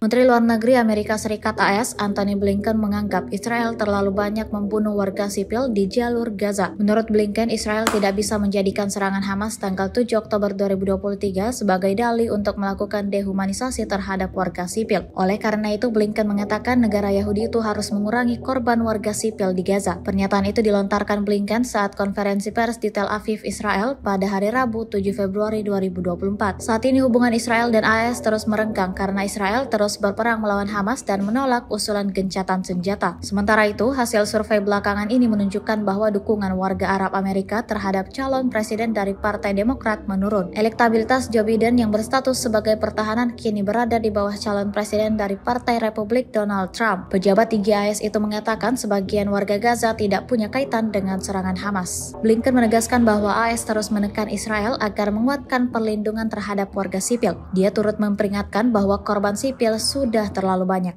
Menteri Luar Negeri Amerika Serikat AS Anthony Blinken menganggap Israel terlalu banyak membunuh warga sipil di jalur Gaza. Menurut Blinken, Israel tidak bisa menjadikan serangan Hamas tanggal 7 Oktober 2023 sebagai dalih untuk melakukan dehumanisasi terhadap warga sipil. Oleh karena itu, Blinken mengatakan negara Yahudi itu harus mengurangi korban warga sipil di Gaza. Pernyataan itu dilontarkan Blinken saat konferensi pers di Tel Aviv, Israel pada hari Rabu 7 Februari 2024. Saat ini hubungan Israel dan AS terus merenggang karena Israel terus berperang melawan Hamas dan menolak usulan gencatan senjata. Sementara itu, hasil survei belakangan ini menunjukkan bahwa dukungan warga Arab Amerika terhadap calon presiden dari Partai Demokrat menurun. Elektabilitas Joe Biden yang berstatus sebagai pertahanan kini berada di bawah calon presiden dari Partai Republik Donald Trump. Pejabat tinggi AS itu mengatakan sebagian warga Gaza tidak punya kaitan dengan serangan Hamas. Blinken menegaskan bahwa AS terus menekan Israel agar menguatkan perlindungan terhadap warga sipil. Dia turut memperingatkan bahwa korban sipil sudah terlalu banyak.